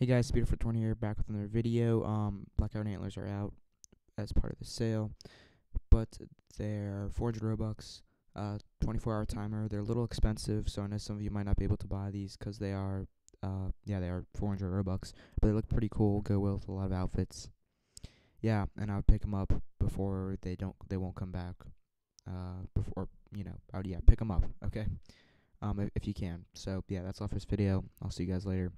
Hey guys, Speedo 420 here, back with another video. Um, Black Iron Antlers are out as part of the sale, but they're 400 Robux, uh, 24 hour timer. They're a little expensive, so I know some of you might not be able to buy these because they are, uh, yeah, they are 400 Robux, but they look pretty cool, go well with a lot of outfits. Yeah, and I would pick them up before they don't, they won't come back. Uh, before, you know, I would, yeah, pick them up, okay? Um, if, if you can. So, yeah, that's all for this video. I'll see you guys later.